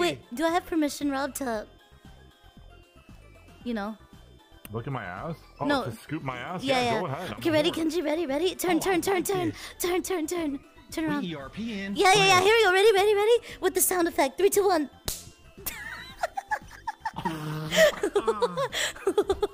Wait, do I have permission, Rob, to, you know? Look at my ass. Oh, No. to scoop my ass. Yeah, yeah. Go ahead. Okay, ready. Kenji? Ready, ready? Turn, Oh, turn, turn, like turn, turn, turn, turn, turn around. ERP. Yeah, yeah, yeah. Here we go. Ready, ready, ready? With the sound effect. Three, two, one.